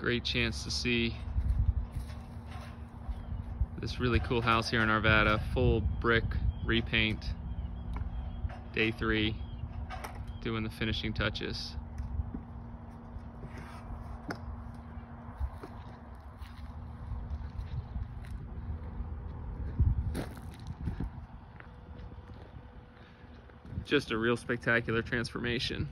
Great chance to see this really cool house here in Arvada, full brick repaint, day three, doing the finishing touches. Just a real spectacular transformation.